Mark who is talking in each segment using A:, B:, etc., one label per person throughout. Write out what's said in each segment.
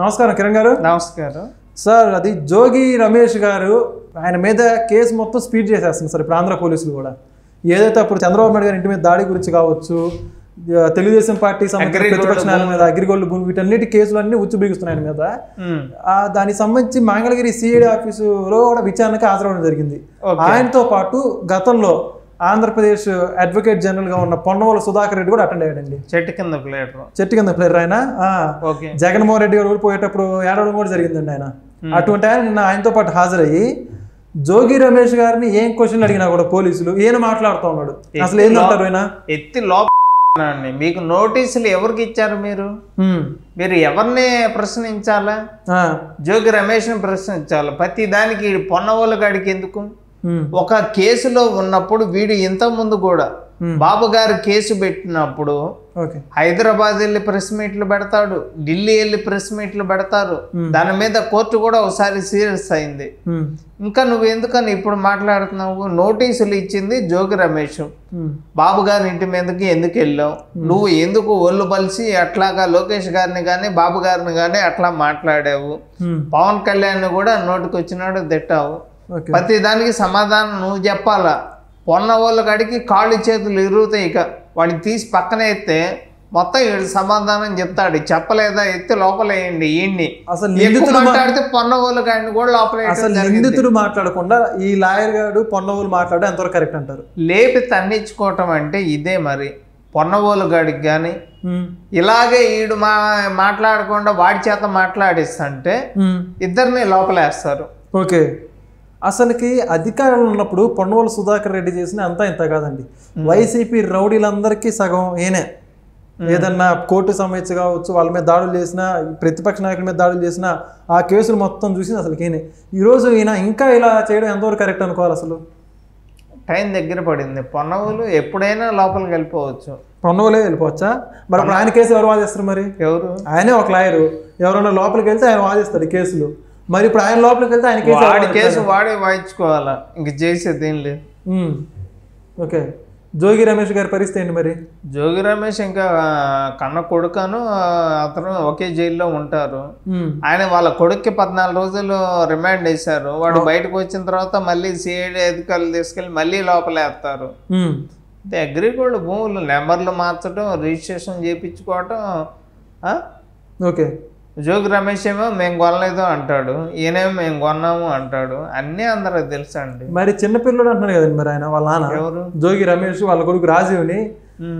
A: నమస్కారం కిరణ్ గారు.
B: నమస్కారం.
A: సార్ అది జోగి రమేష్ గారు ఆయన మీద కేసు మొత్తం స్పీడ్ చేసేస్తుంది సార్ ఇప్పుడు ఆంధ్ర పోలీసులు కూడా. ఏదైతే అప్పుడు చంద్రబాబు నాయుడు గారి ఇంటి మీద దాడి గురించి కావచ్చు తెలుగుదేశం పార్టీ సంబంధించిన
B: అగ్రిగోల్డ్
A: ప్రతిపక్ష నాయకుల మీద అగ్రిగోల్డ్ భూమి వీటన్నిటి కేసులు అన్ని ఉచ్చు బిగుస్తున్నాయి ఆయన మీద దానికి సంబంధించి మంగళగిరి సిఐడి ఆఫీసులో కూడా విచారణకు హాజరవడం జరిగింది. ఆయనతో పాటు గతంలో ఆంధ్రప్రదేశ్ అడ్వకేట్ జనరల్గా ఉన్న పొన్నవోలు సుధాకర్ రెడ్డి కూడా అటెండ్ అయ్యాడండి.
B: చెట్టు కింద ప్లేటర్
A: చెట్టు కింద ప్లేయర్ ఆయన. జగన్మోహన్ రెడ్డి గారు కూడా పోయేటప్పుడు ఏడవడం కూడా జరిగిందండి ఆయన. అటువంటి ఆయన నిన్న ఆయనతో పాటు హాజరయ్యి జోగి రమేష్ గారిని ఏం క్వశ్చన్లు అడిగినా కూడా పోలీసులు ఈయన మాట్లాడుతూ ఉన్నాడు. అసలు ఏందంటారు ఆయన
B: ఎత్తి లోపల అండి. మీకు నోటీసులు ఎవరికి ఇచ్చారు మీరు? మీరు ఎవరిని ప్రశ్నించాలా? జోగి రమేష్ని ప్రశ్నించాలి? ప్రతి దానికి పొన్నవోలు గాడికి ఎందుకు? ఒక కేసులో ఉన్నప్పుడు వీడు ఇంత ముందు కూడా
A: Hmm.
B: బాబు గారు కేసు పెట్టినప్పుడు హైదరాబాద్ వెళ్ళి ప్రెస్ మీట్లు పెడతాడు ఢిల్లీ వెళ్ళి ప్రెస్ మీట్లు పెడతారు. దాని మీద కోర్టు కూడా ఒకసారి సీరియస్ అయింది. ఇంకా నువ్వు ఎందుకని ఇప్పుడు మాట్లాడుతున్నావు? నోటీసులు ఇచ్చింది జోగి రమేష్. బాబు గారి ఇంటి మీదకి ఎందుకు వెళ్ళావు? నువ్వు ఎందుకు ఒళ్ళు బలిసి అట్లాగా లోకేష్ గారిని కానీ బాబు గారిని కానీ అట్లా మాట్లాడావు? పవన్ కళ్యాణ్ కూడా నోటికి వచ్చినాడు తిట్టావు. ప్రతి దానికి సమాధానం నువ్వు చెప్పాలా? పొన్న వాళ్ళ కాడికి కాళ్ళు చేతులు ఇరుగుతాయి ఇక. వాడిని తీసి పక్కన ఎత్తే మొత్తం ఈడు సమాధానం చెప్తాడు. చెప్పలేదా? ఎత్తి లోపలేయండి ఈయన్ని
A: అసలు నిందితుడు
B: మాట్లాడితే పొన్న వాళ్ళ కాడిని కూడా లోపలేయటం
A: అసలు. నిందితుడు మాట్లాడకుండా ఈ లాయర్ గారు పొన్నవులు మాట్లాడడం ఎంతవరకు కరెక్ట్ అంటారు?
B: లేపి తన్నించుకోవటం అంటే ఇదే మరి. పొన్నవోలు గాడికి కానీ ఇలాగే ఈడు మా మాట్లాడకుండా వాడి చేత మాట్లాడిస్తుంటే ఇద్దరిని లోపలేస్తారు.
A: ఓకే. అసలుకి అధికారంలో ఉన్నప్పుడు పొన్నవోలు సుధాకర్ రెడ్డి చేసిన అంతా ఇంత కాదండి. వైసీపీ రౌడీలందరికీ సగం ఈయనే. ఏదన్నా కోర్టు సమస్య కావచ్చు వాళ్ళ మీద దాడులు చేసినా ప్రతిపక్ష నాయకుల మీద దాడులు చేసినా ఆ కేసులు మొత్తం చూసి అసలు ఈయనే. ఈరోజు ఈయన ఇంకా ఇలా చేయడం ఎంతవరకు కరెక్ట్ అనుకోవాలి అసలు?
B: టైం దగ్గర పడింది. పొన్నవులు ఎప్పుడైనా లోపలికి వెళ్ళిపోవచ్చు.
A: పొన్నవలే వెళ్ళిపోవచ్చా? మరి ఆయన కేసు ఎవరు వాదిస్తారు మరి?
B: ఎవరు?
A: ఆయనే ఒక లాయరు. ఎవరైనా లోపలికి వెళ్తే ఆయన వాదిస్తాడు కేసులు. మరి ఇప్పుడు ఆయన లోపలికి వెళ్తే ఆయన కేసు
B: వాడి? కేసు వాడే వాయించుకోవాలా? ఇంక చేసేది ఏం లేదు.
A: ఓకే. జోగి రమేష్ గారి పరిస్థితి ఏంటి మరి?
B: జోగి రమేష్ ఇంకా కన్న కొడుకను అతను ఒకే జైల్లో ఉంటారు. ఆయన వాళ్ళ కొడుక్కి పద్నాలుగు రోజులు రిమాండ్ వేశారు. వాడు బయటకు వచ్చిన తర్వాత మళ్ళీ సిఐడి అధికారులు తీసుకెళ్ళి మళ్ళీ లోపలేస్తారు. అగ్రిగోల్డ్ భూములు నెంబర్లు మార్చడం రిజిస్ట్రేషన్ చేయించుకోవటం?
A: ఓకే.
B: జోగి రమేష్ ఏమో మేము కొనలేదు అంటాడు. ఈయనేమో మేము కొన్నాము అంటాడు. అన్నీ అందరికి తెలుసు అండి
A: మరి చిన్నపిల్లడు అంటున్నారు కదండి మరి ఆయన వాళ్ళ నాన్న.
B: ఎవరు?
A: జోగి రమేష్ వాళ్ళ కొడుకు రాజీవ్ని.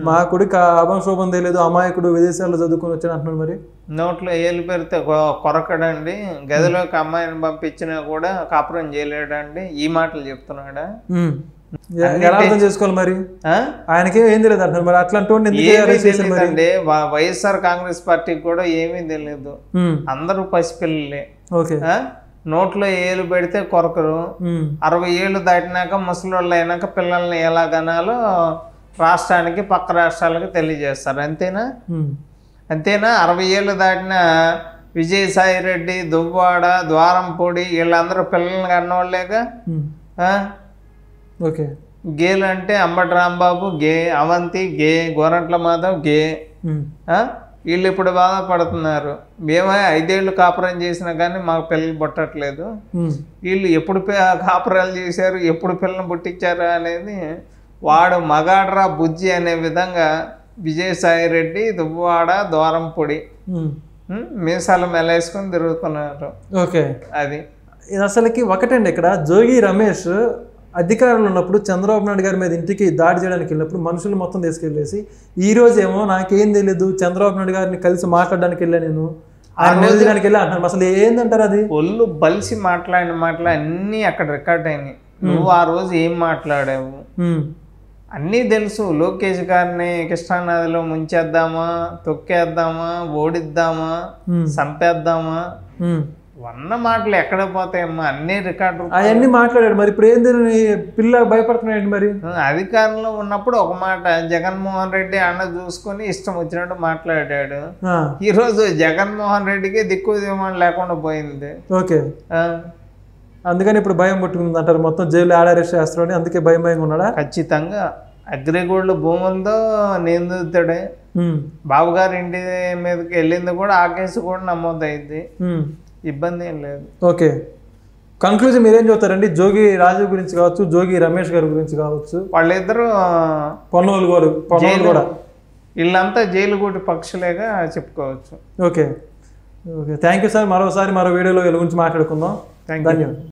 A: మా కొడుకు అభం శోభం తెలియదు అమాయకుడు విదేశాల్లో చదువుకొని వచ్చాడు అంటున్నాడు మరి.
B: నోట్లో ఏలు పెడితే కొరకడండి. గదిలోకి అమ్మాయిని పంపించినా కూడా కాపురం చేయలేడండి. ఈ మాటలు చెప్తున్నాడా?
A: ఎలా అర్థం చేసుకోవాలి మరి
B: ఆ?
A: ఆయనకి ఏం తెలియదు అంటున్నారు మరి అట్లాంటి
B: వైఎస్ఆర్ కాంగ్రెస్ పార్టీకి కూడా ఏమీ తెలియదు. అందరూ పసిపిల్లలే? నోట్లో ఏలు పెడితే కొరకరు. అరవై ఏళ్ళు దాటినాక ముసలోళ్ళు అయినాక పిల్లల్ని ఎలా కనాలో రాష్ట్రానికి పక్క రాష్ట్రాలకు తెలియజేస్తారు అంతేనా. అంతేనా అరవై ఏళ్ళు దాటిన విజయసాయి రెడ్డి దువ్వాడ ద్వారంపూడి వీళ్ళందరూ పిల్లల్ని కన్నోళ్ళేగా?
A: ఓకే.
B: గేలు అంటే అంబటి రాంబాబు గే అవంతి గే గోరంట్ల మాధవ్ గే? వీళ్ళు ఇప్పుడు బాధపడుతున్నారు మేమే ఐదేళ్ళు కాపురం చేసినా కానీ మాకు పిల్లలు పుట్టట్లేదు. వీళ్ళు ఎప్పుడు కాపురాలు చేశారు ఎప్పుడు పిల్లలు పుట్టించారు అనేది వాడు మగాడ్రా బుజ్జి అనే విధంగా విజయసాయి రెడ్డి దువ్వాడ దూరంపొడి? మీసాలు మెలేసుకొని తిరుగుతున్నారు.
A: ఓకే.
B: అది.
A: ఇది అసలుకి ఒకటండి ఇక్కడ. జోగి రమేష్ అధికారంలో ఉన్నప్పుడు చంద్రబాబు నాయుడు గారి మీద ఇంటికి దాడి చేయడానికి వెళ్ళినప్పుడు మనుషులు మొత్తం తీసుకెళ్ళేసి ఈ రోజు ఏమో నాకేం తెలియదు చంద్రబాబు నాయుడు గారిని కలిసి మాట్లాడడానికి వెళ్ళా నేను. నిలదీయడానికి వెళ్ళి అంటున్నాను అసలు ఏందంటారు అది?
B: ఒళ్ళు బలిసి మాట్లాడిన మాటలు అన్నీ అక్కడ రికార్డ్ అయినాయి. నువ్వు ఆ రోజు ఏం మాట్లాడావు. అన్నీ తెలుసు. లోకేష్ గారిని కృష్ణానదిలో ముంచేద్దామా తొక్కేద్దామా ఓడిద్దామా. చంపేద్దామా? వన్న మాటలు ఎక్కడ పోతాయమ్మా? అన్ని రికార్డు
A: అవన్నీ మాట్లాడాడు మరి. ఇప్పుడు ఏంది పిల్ల భయపడుతున్నాడు మరి?
B: అధికారంలో ఉన్నప్పుడు ఒక మాట జగన్మోహన్ రెడ్డి అన్న చూసుకొని ఇష్టం వచ్చినట్టు మాట్లాడాడు.
A: ఆ,
B: ఈరోజు జగన్మోహన్ రెడ్డికి దిక్కు దిమ్మని లేకుండా పోయింది.
A: ఓకే. అందుకని ఇప్పుడు భయం పుట్టుకుంది అంటారు. మొత్తం జైలు ఆడ అరెస్ట్ చేస్తారని అందుకే భయం భయంగా ఉన్నాడా?
B: ఖచ్చితంగా. అగ్రిగోల్డ్ భూములతో నిందితుడే.
A: ఉమ్,
B: బాబు గారి ఇంటి మీదకి వెళ్ళింది కూడా ఆ కేసు కూడా నమోదైంది. ఇబ్బంది ఏం లేదు.
A: ఓకే. కంక్లూజన్ మీరేం చెప్తారండి? జోగి రాజు గురించి కావచ్చు జోగి రమేష్ గారి గురించి కావచ్చు.
B: వాళ్ళిద్దరూ
A: పొన్నోలు గారు పొన్నోలు కూడా.
B: వీళ్ళంతా జైలు గుడి పక్షులేగా చెప్పుకోవచ్చు.
A: Okay. Okay. Thank you sir మరోసారి మరో వీడియోలో వీళ్ళ గురించి మాట్లాడుకుందాం.
B: You.
A: ధన్యవాదాలు.